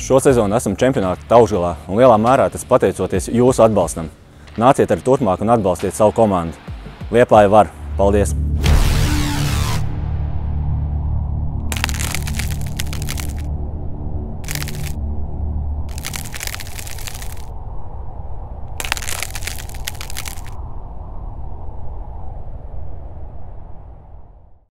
Šo sezonu esam čempionāta taušgalā un lielā mērā tas pateicoties jūsu atbalstam. Nāciet arī turpmāk un atbalstiet savu komandu. Liepāja var! Paldies!